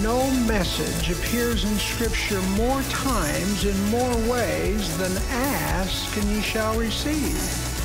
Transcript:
no message appears in Scripture more times in more ways than ask and ye shall receive.